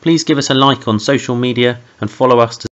Please give us a like on social media and follow us to